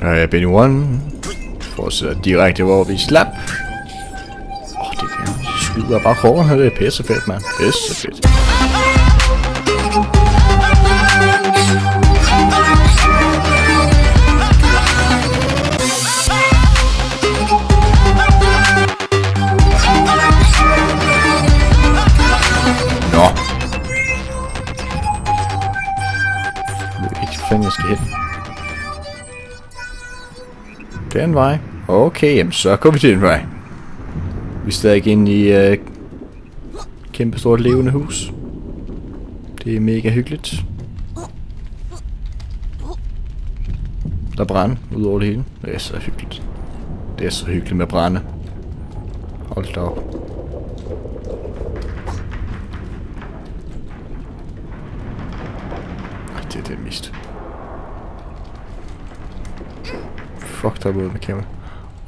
Her er Benny One. Fortsætter direkte, hvor vi slap. Åh, oh, det der skyder bare hårdt. Det er pisse fedt, mand. Pisse fedt. Nå. Jeg ved ikke, hvor fanden jeg skal hen. Den vej. Okay, jamen så går vi den vej. Vi er stadig inde i øh, uh, kæmpe stort levende hus. Det er mega hyggeligt. Der er brænde ud over det hele. Det er så hyggeligt. Det er så hyggeligt med brænde. Hold da op. Det er det mist. Fuck, der er både med kamera.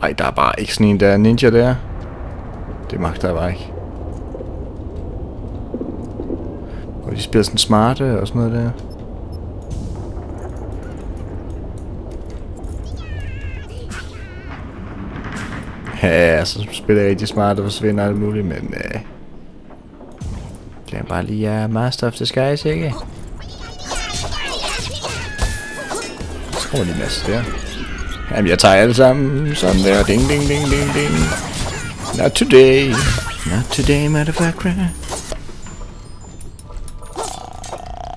Ej, der er bare ikke sådan en, der er ninja der. Det magter jeg bare ikke. Og de spiller sådan smarte og sådan noget der. Ja, så spiller jeg rigtig smart og forsvinder alt muligt, men... Øh, det er bare lige uh, Master of Disguise, ikke? Så kommer lige en masse der. Jamen, jeg tager alle sammen. Sådan der. Ding, ding, ding, ding, ding. Not today. Not today, motherfucker.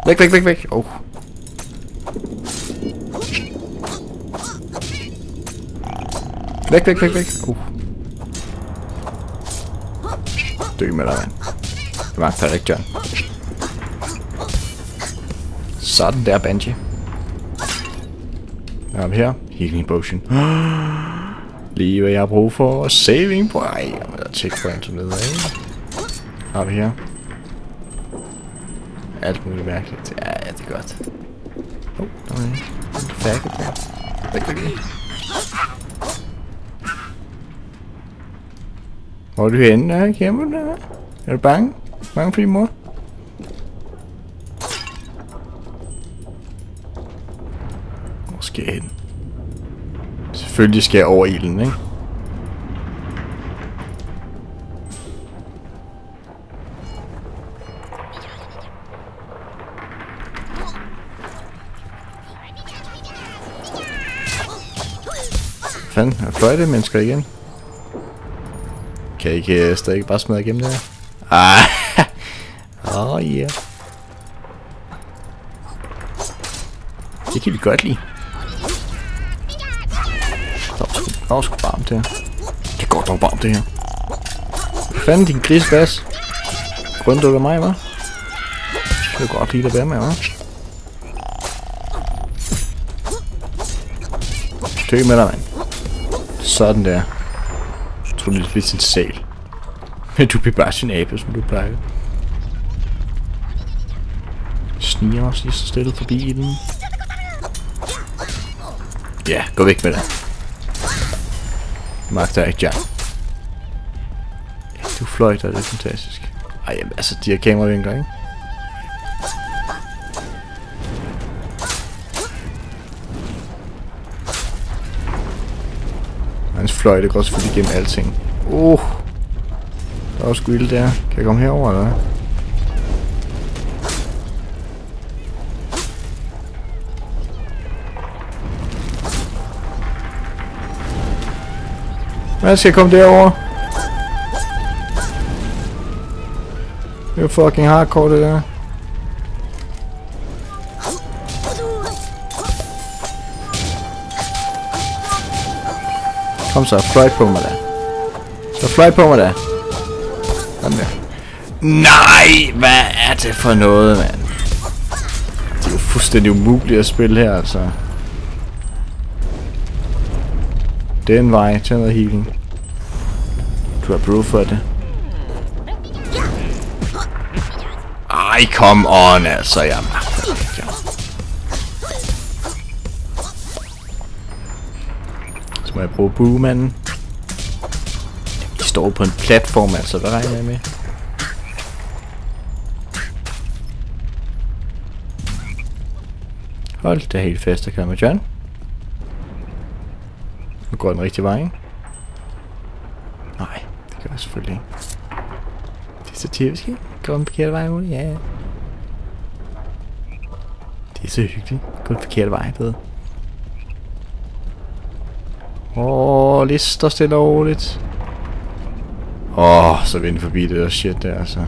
Væk, væk, væk, væk. Oh. Væk, væk, væk, væk. Uh. Dø med dig, mand. Det magter ikke, John. Sådan der, Banji. Vi her? Healing potion. Lige hvad jeg har brug for. Saving point. Ej, jamen, der er checkpoint nede af. Har vi her? Alt muligt mærkeligt. Ja, ja, det er godt. Oh, der er en faggot der. Der kan vi. Hvor er du henne, der? Kæmper der? Er du bange? Bange for din mor? Selvfølgelig skal jeg over ilden, ikke? Fanden, er fløjte mennesker igen? Kan I ikke uh, stadig bare smadre igennem det her? Ah, oh, yeah. Det kan vi godt lide. Der var sgu, varmt det her. Det går dog varmt det her. Hvad fanden din grisbas? Grøn du mig, hva'? Det kan godt lide at være med, hva'? Tøg med dig, mand. Sådan der. Jeg tror, det er lidt en sal. Men du bliver bare sin abe, som du plejer. Sniger også lige så stille forbi den. Ja, gå væk med dig. Magter jeg ikke, Jan. Du fløjter, det er fantastisk. Ej, jamen, altså, de her kameravinkler, ikke? Hans fløjte går selvfølgelig igennem alting. Uh, der er sgu ild der. Kan jeg komme herover eller hvad? Hvad skal jeg komme derover? Det er fucking hardcore det der. Kom så, fly på mig da. Så fly på mig da. Sådan der. Nej, hvad er det for noget, mand? Det er jo fuldstændig umuligt at spille her, altså. Den vej til noget healing. Du har brug for det. Ej, come on, altså. Jeg magter ikke. Altså. Så må jeg bruge boomanden. De står på en platform, altså. Hvad regner jeg med? Hold da helt fast, der kommer John. Nu går den rigtige vej, ikke? Nej, det gør jeg selvfølgelig ikke. Det er så typisk, ikke? Går den forkerte vej, Ole? Ja. Det er så hyggeligt. Gå den forkerte vej, ved Åh, oh, lister stille og roligt. Åh, oh, så vind forbi det der shit der, altså.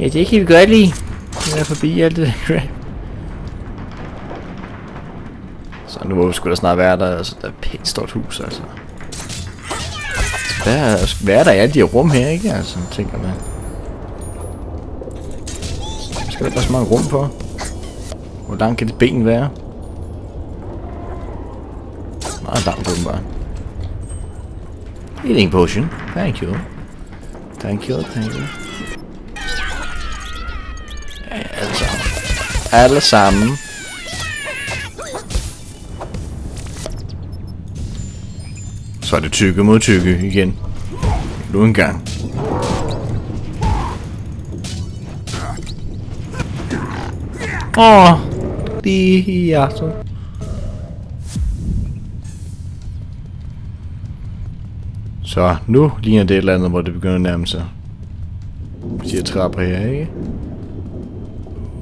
Ja, det kan vi godt lide. Det er forbi alt det der crap. Så nu må vi sgu da snart være der, altså. Der er et pænt stort hus, altså. Hvad er, hvad er der i alle de her rum her, ikke? Altså, tænker man. Skal der være så mange rum for. Hvor langt kan det ben være? Meget langt åbenbart. Healing potion. Thank you. Thank you, thank you. Ja, alle sammen. Alle sammen. Så er det tykke mod tykke igen. Nu en gang. Åh, oh, lige i hjertet. Så nu ligner det et eller andet, hvor det begynder at nærme sig. De her trapper her, ikke?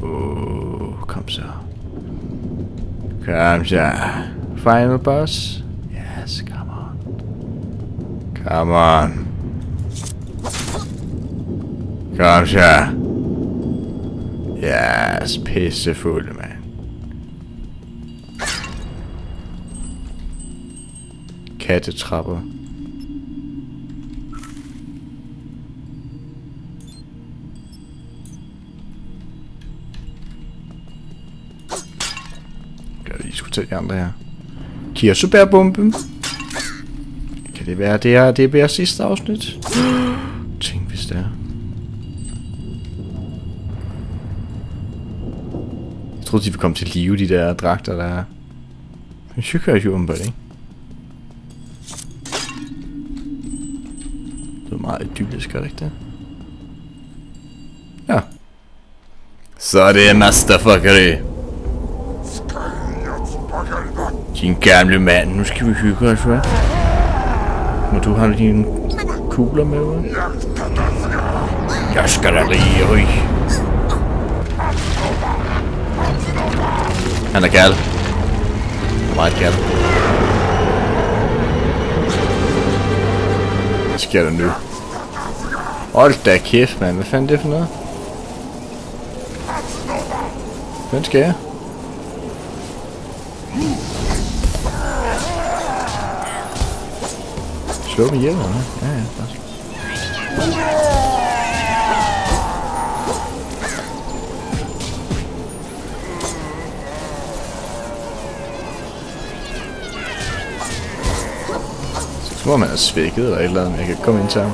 Oh, kom så. Kom så. Final boss? Come on. Kom så. Yes, pissefulde, mand. Kattetrapper. Jeg skulle tage de andre her. Kirsebærbomben. Kan det være, det er, det bliver sidste afsnit? Tænk, hvis det er. Jeg troede, de ville komme til live, de der dragter, der er. Men sykker jo om ikke? Det er meget idyllisk, er det ikke det? Ja. Så er det masterfuckery. Din gamle mand, nu skal vi hygge os, hva'? Må du have dine kugler med, hva'? Jeg skal da lige ryge. Han er gal. Meget gal. Hvad sker der nu? Hold da kæft, mand. Hvad fanden er det for noget? Hvad skal jeg? Slå dem ihjel, eller Ja, ja, bare Så må man er svækket eller et eller andet, jeg kan komme ind til ham.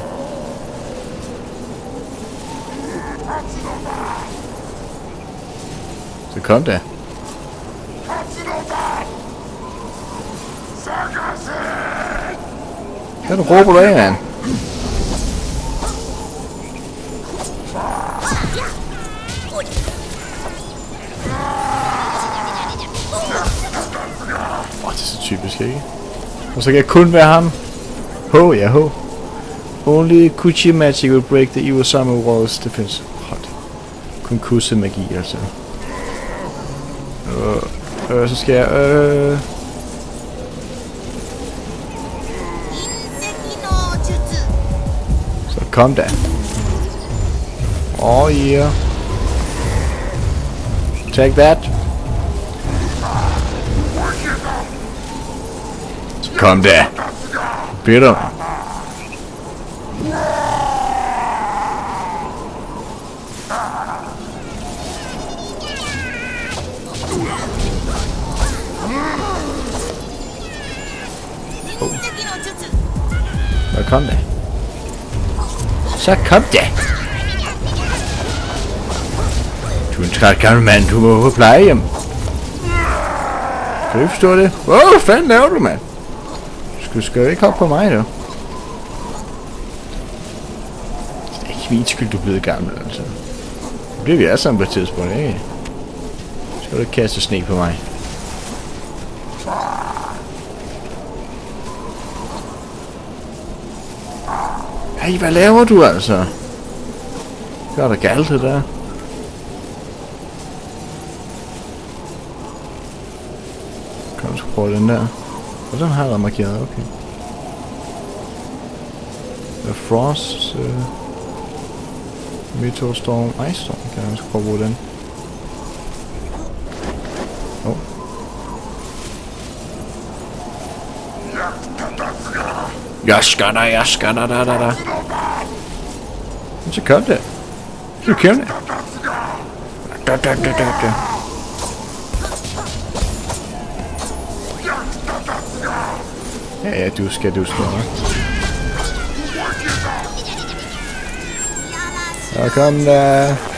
Så kom der. Hvad du råber du af, mand? Åh, oh, det er så typisk, ikke? Og så kan jeg kun være ham. Ho, ja, ho. Only Kuchi magic will break the evil summer walls defense. Hot. Kun kusse magi, altså. Øh, øh, så skal jeg, øh... Kom da. Oh yeah. Take that. Kom da. Bitter. Oh. Kom da. Så kom da. Du er en træt gammel mand, du må på plejehjem. Kan du forstå det? Åh, oh, hvad fanden laver du, mand? Du skal skal ikke hoppe på mig, nu. Det er ikke min skyld, du er blevet gammel, altså. Det bliver vi alle sammen på et tidspunkt, ikke? Skal du ikke kaste sne på mig? Hey, hvad laver du altså? Gør der galt det der? Kom, så prøve den der. Og den har jeg markeret, okay. The Frost... Uh, Meteor Storm, Ice Storm, kan jeg også prøve at bruge den. Åh, Oh. Jeg skal da, jeg skal da, da, da, da. Så kom det. Så kom det. Da, da, da, da, da. Ja, ja, du skal, du skal. Så kom der.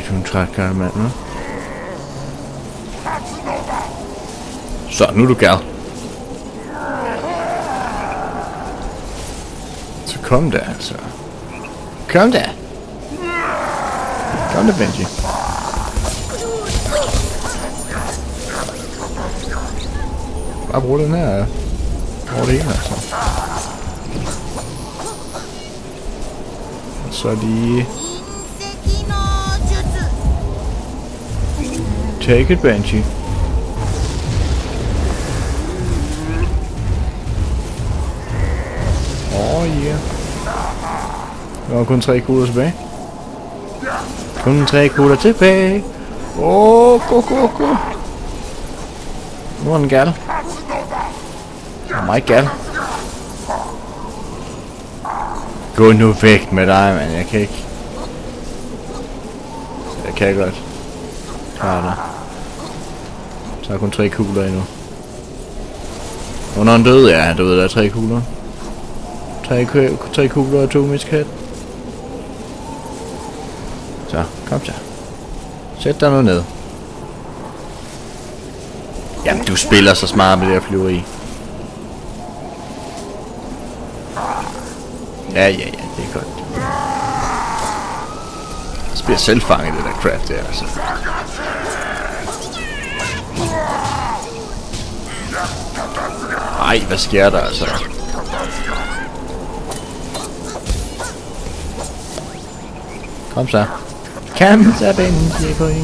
Øj, du er mand, hva'? Så, nu er du gal. Så kom der, altså. Kom der. Kom der, Benji. Bare brug den her over det hele, altså. Så lige... Take it, Banshee. Åh, oh, yeah. Der var kun tre kugler tilbage. Kun tre kugler tilbage. Åh, oh, gå, gå, gå. Nu er den gal. Den er meget gal. Gå nu væk med dig, mand. Jeg kan ikke. Jeg kan godt. Klare. Så er kun tre kugler endnu. Under en død, ja, du ved, der er tre kugler. Tre, tre kugler og to miskat. Så, kom så. Sæt dig nu ned. Jamen, du spiller så smart med det her flyveri. Ja, ja, ja, det er godt. Jeg bliver selvfanget, det der crap der, altså. Nej, hvad sker der altså? Kom så. Kom så, den giver.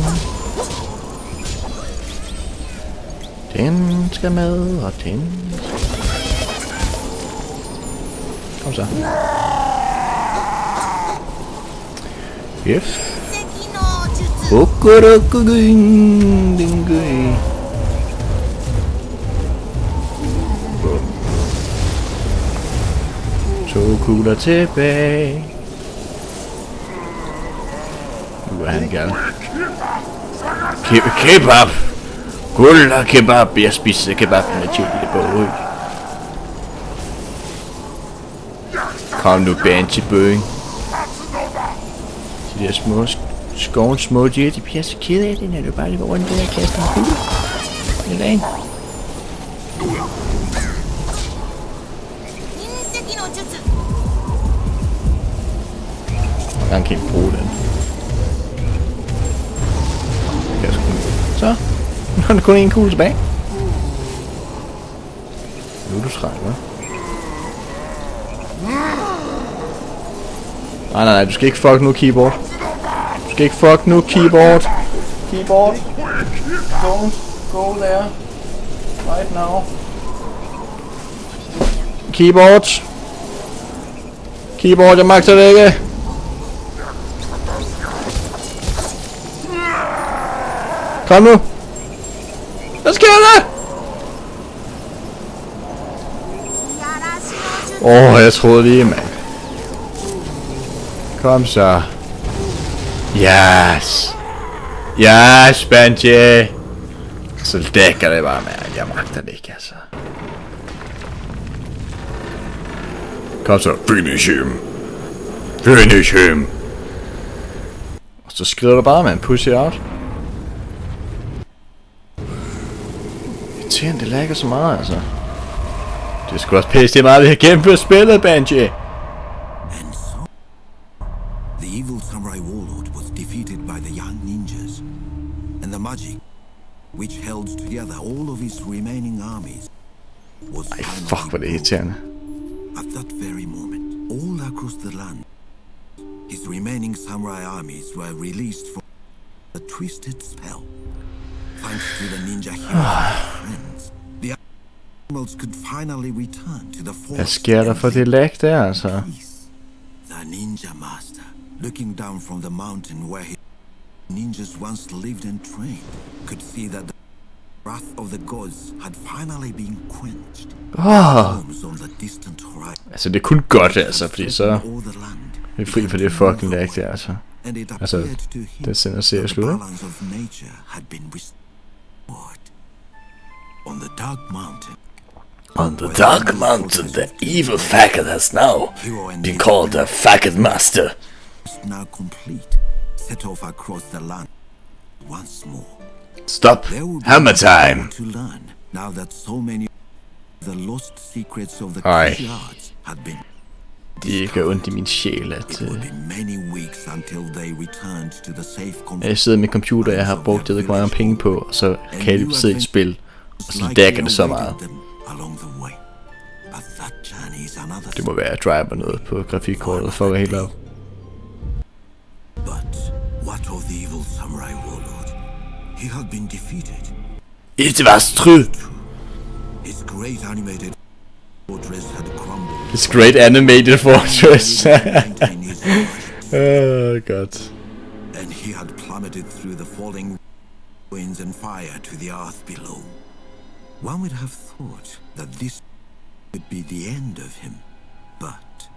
Den skal med, og den Kom så. Yes. Okorokugun, dingui. To kugler tilbage. Nu er han gal. Ke kebab! Guld og kebab! Jeg spiste kebab med chili på. Kom nu, Banshee Bøing. De der små skovens små dyr, de bliver så kede af det, når du bare løber rundt der og kaster en kugle. Eller en. 隕石 så. Nu er der kun en kugle tilbage. Nu er du træt, hva'? Nej, nej, nej, du skal ikke fuck nu, keyboard. Du skal ikke fuck nu, keyboard. Keyboard. Don't go there. Right now. Keyboard. Keyboard, jeg magter det ikke. Kom nu. Hvad sker der? Åh, oh, jeg troede lige, mand. Kom så. Yes. Yes, Benji. Så lækker det bare, mand. Jeg magter det ikke, altså. Carter, finish him. Finish him. Og så skrider du. Push it out. Irriterende, det lækker så meget, altså. Det er sgu også pisse er meget, vi har gennemført spillet, Banshee. And so, the evil samurai warlord was defeated by the young ninjas, and the magic, which held together all of his remaining armies, was i fuck, with er det irriterende. His remaining samurai armies were released from a twisted spell. Thanks to the ninja heroes friends, the animals could finally return to the forest. Hvad sker der for det lag der, altså? The ninja master, looking down from the mountain where his ninjas once lived and trained, could see that the wrath of the gods had finally been quenched. Åh, Homes on the distant horizon. altså det er kun godt, altså, fordi så all the land. er vi fri for det fucking lag er er der, altså. And it Altså, appeared to him det sender serie that the slut, ikke? balance of nature had been. On the dark mountain, On the Dark Mountain, the evil faggot has now been called the Faggot Master. now complete, set off across the land once more. Stop. There will be Hammer time. more to learn now that so many the lost secrets of the Ej. Kushi arts had been. Det gør ondt i min sjæl, at øh, jeg sidder med computer, jeg har brugt, jeg ved ikke, mange penge på, og så kan jeg sidde i et spil, og så dækker det så meget. Det må være, at driver noget på grafikkortet, fucker helt op. But what of the evil samurai warlord? He had been defeated. It was true. His great animated It's great animated fortress. Maintain his might, Åh, godt. and he had plummeted through the falling winds and fire to the earth below. One would have thought that this would be the end of him, but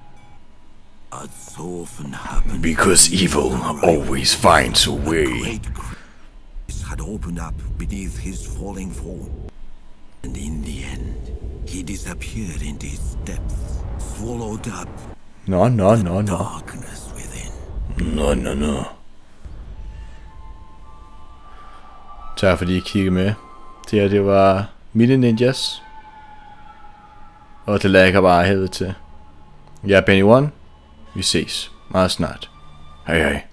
as so often happened, Because evil always finds a way. had opened up beneath his falling form, and in the he disappeared into its depths, swallowed up Nå, nå, nå, nå. darkness within. No, no, no. Tak fordi I kiggede med. Det her, det var Mini Ninjas. Og det lagger bare helvede til. Jeg er Benny One. Vi ses meget snart. Hej hej.